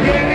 Yeah.